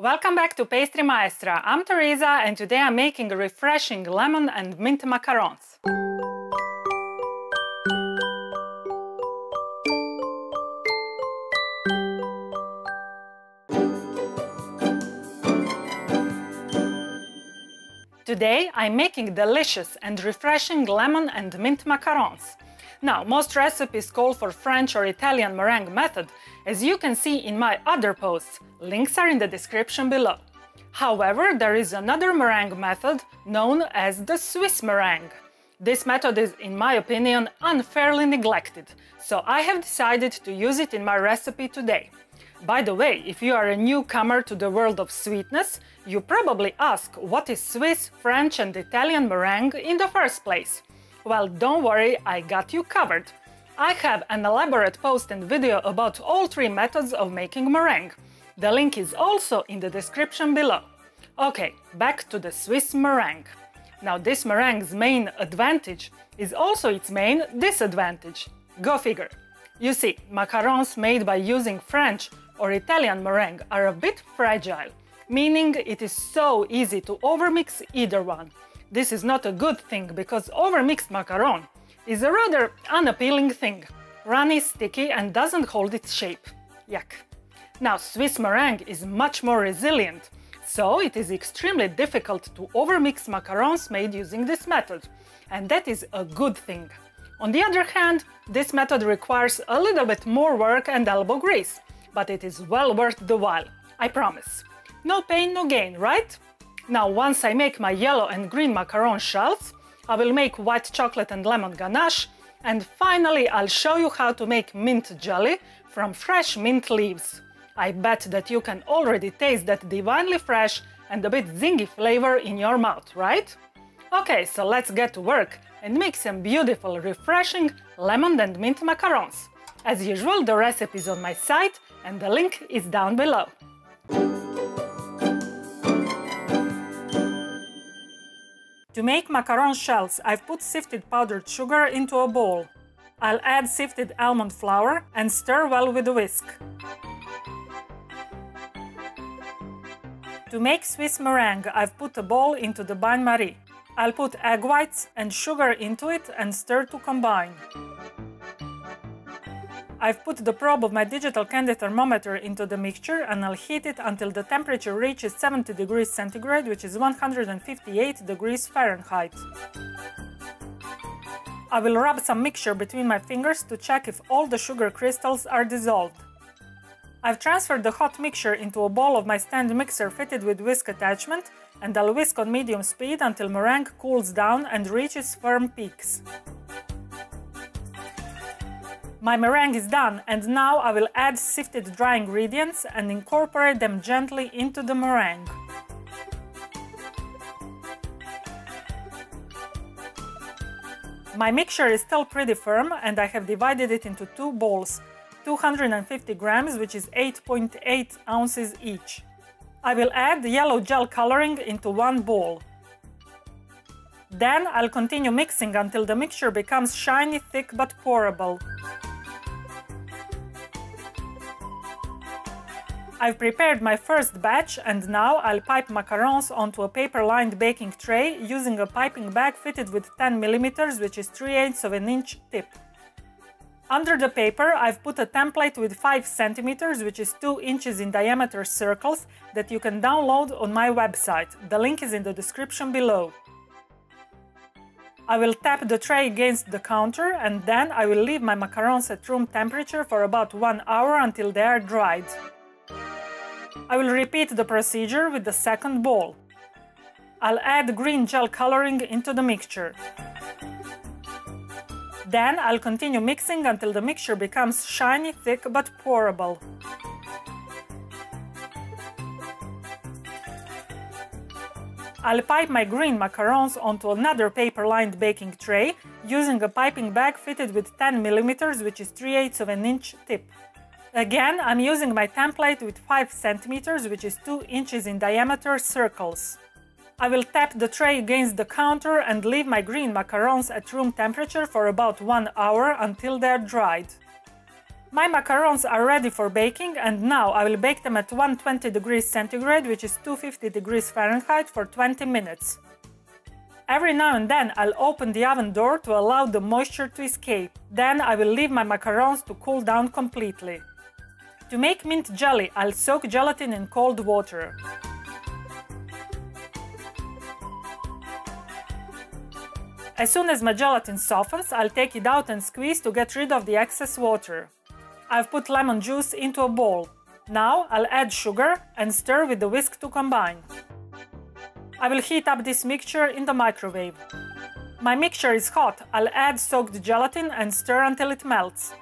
Welcome back to Pastry Maestra. I'm Tereza and today I'm making refreshing lemon and mint macarons. Today I'm making delicious and refreshing lemon and mint macarons. Now, most recipes call for French or Italian meringue method, as you can see in my other posts, links are in the description below. However, there is another meringue method known as the Swiss meringue. This method is, in my opinion, unfairly neglected, so I have decided to use it in my recipe today. By the way, if you are a newcomer to the world of sweetness, you probably ask what is Swiss, French and Italian meringue in the first place. Well, don't worry, I got you covered. I have an elaborate post and video about all three methods of making meringue. The link is also in the description below. Okay, back to the Swiss meringue. Now this meringue's main advantage is also its main disadvantage. Go figure. You see, macarons made by using French or Italian meringue are a bit fragile, meaning it is so easy to overmix either one. This is not a good thing because overmixed macaron is a rather unappealing thing. Runny, sticky and doesn't hold its shape. Yuck. Now Swiss meringue is much more resilient, so it is extremely difficult to overmix macarons made using this method, and that is a good thing. On the other hand, this method requires a little bit more work and elbow grease, but it is well worth the while, I promise. No pain, no gain, right? Now once I make my yellow and green macaron shells, I will make white chocolate and lemon ganache, and finally I'll show you how to make mint jelly from fresh mint leaves. I bet that you can already taste that divinely fresh and a bit zingy flavor in your mouth, right? Okay, so let's get to work and make some beautiful, refreshing lemon and mint macarons. As usual, the recipe is on my site and the link is down below. To make macaron shells, I've put sifted powdered sugar into a bowl. I'll add sifted almond flour and stir well with a whisk. To make Swiss meringue, I've put a bowl into the bain-marie. I'll put egg whites and sugar into it and stir to combine. I've put the probe of my digital candy thermometer into the mixture and I'll heat it until the temperature reaches 70 degrees centigrade, which is 158 degrees Fahrenheit. I will rub some mixture between my fingers to check if all the sugar crystals are dissolved. I've transferred the hot mixture into a bowl of my stand mixer fitted with whisk attachment and I'll whisk on medium speed until meringue cools down and reaches firm peaks. My meringue is done and now I will add sifted dry ingredients and incorporate them gently into the meringue. My mixture is still pretty firm and I have divided it into two bowls, 250 grams which is 8.8 .8 ounces each. I will add yellow gel coloring into one bowl. Then I'll continue mixing until the mixture becomes shiny, thick but pourable. I've prepared my first batch and now I'll pipe macarons onto a paper-lined baking tray using a piping bag fitted with 10 mm which is 3 eighths of an inch tip. Under the paper I've put a template with 5 cm which is 2 inches in diameter circles that you can download on my website. The link is in the description below. I will tap the tray against the counter and then I will leave my macarons at room temperature for about 1 hour until they are dried. I will repeat the procedure with the second bowl. I'll add green gel coloring into the mixture. Then I'll continue mixing until the mixture becomes shiny, thick but pourable. I'll pipe my green macarons onto another paper-lined baking tray using a piping bag fitted with 10 mm which is 3 8 of an inch tip. Again, I'm using my template with 5 centimeters, which is 2 inches in diameter circles. I will tap the tray against the counter and leave my green macarons at room temperature for about 1 hour until they're dried. My macarons are ready for baking and now I will bake them at 120 degrees centigrade, which is 250 degrees Fahrenheit for 20 minutes. Every now and then I'll open the oven door to allow the moisture to escape. Then I will leave my macarons to cool down completely. To make mint jelly, I'll soak gelatin in cold water. As soon as my gelatin softens, I'll take it out and squeeze to get rid of the excess water. I've put lemon juice into a bowl. Now I'll add sugar and stir with the whisk to combine. I will heat up this mixture in the microwave. My mixture is hot, I'll add soaked gelatin and stir until it melts.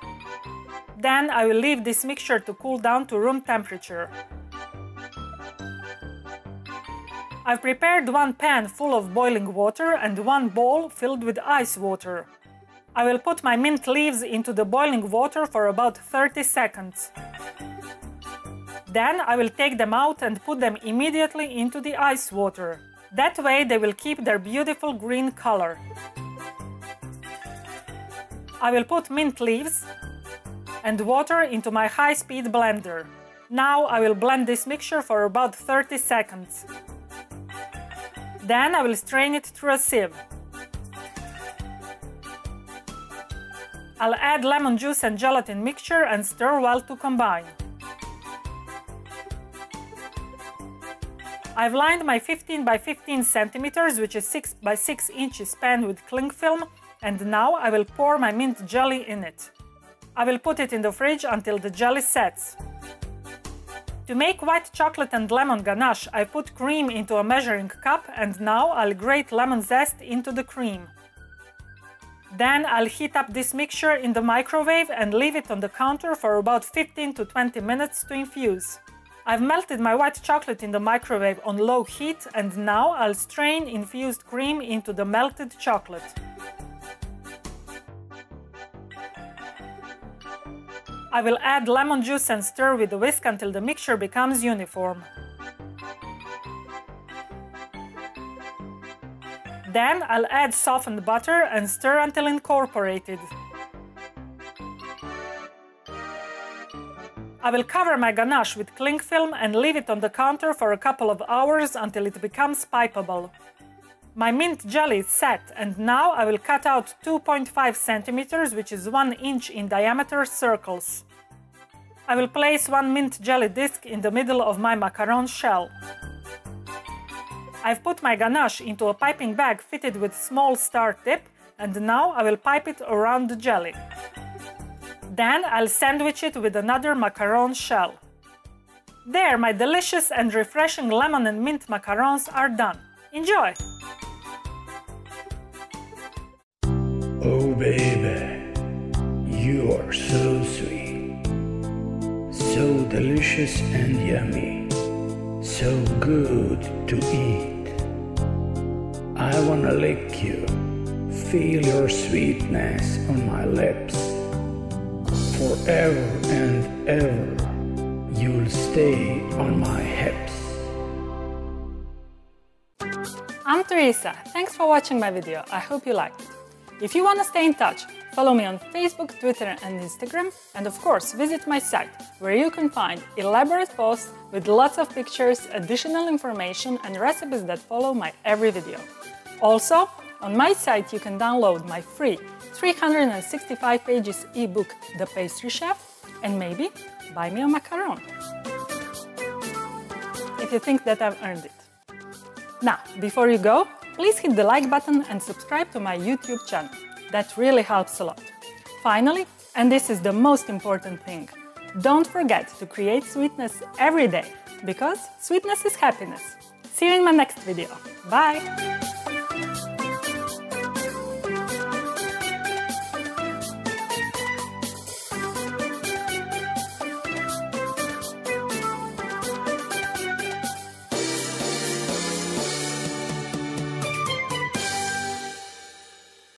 Then I will leave this mixture to cool down to room temperature. I've prepared one pan full of boiling water and one bowl filled with ice water. I will put my mint leaves into the boiling water for about 30 seconds. Then I will take them out and put them immediately into the ice water. That way they will keep their beautiful green color. I will put mint leaves and water into my high-speed blender. Now I will blend this mixture for about 30 seconds. Then I will strain it through a sieve. I'll add lemon juice and gelatin mixture and stir well to combine. I've lined my 15 by 15 centimeters, which is 6 by 6 inches pan with cling film, and now I will pour my mint jelly in it. I will put it in the fridge until the jelly sets. To make white chocolate and lemon ganache, I put cream into a measuring cup and now I'll grate lemon zest into the cream. Then I'll heat up this mixture in the microwave and leave it on the counter for about 15 to 20 minutes to infuse. I've melted my white chocolate in the microwave on low heat and now I'll strain infused cream into the melted chocolate. I will add lemon juice and stir with the whisk until the mixture becomes uniform. Then I'll add softened butter and stir until incorporated. I will cover my ganache with cling film and leave it on the counter for a couple of hours until it becomes pipeable. My mint jelly is set and now I will cut out 2.5 centimeters, which is 1 inch in diameter circles. I will place one mint jelly disc in the middle of my macaron shell. I've put my ganache into a piping bag fitted with small star tip and now I will pipe it around the jelly. Then I'll sandwich it with another macaron shell. There, my delicious and refreshing lemon and mint macarons are done. Enjoy! Oh baby, you are so sweet, so delicious and yummy, so good to eat. I wanna lick you, feel your sweetness on my lips. Forever and ever, you'll stay on my hips. I'm Tereza. Thanks for watching my video. I hope you liked it. If you want to stay in touch, follow me on Facebook, Twitter, and Instagram, and of course, visit my site where you can find elaborate posts with lots of pictures, additional information, and recipes that follow my every video. Also, on my site, you can download my free 365 pages ebook, The Pastry Chef, and maybe buy me a macaron. If you think that I've earned it. Now, before you go, please hit the like button and subscribe to my YouTube channel. That really helps a lot. Finally, and this is the most important thing, don't forget to create sweetness every day because sweetness is happiness. See you in my next video. Bye!